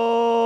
Oh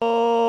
Oh.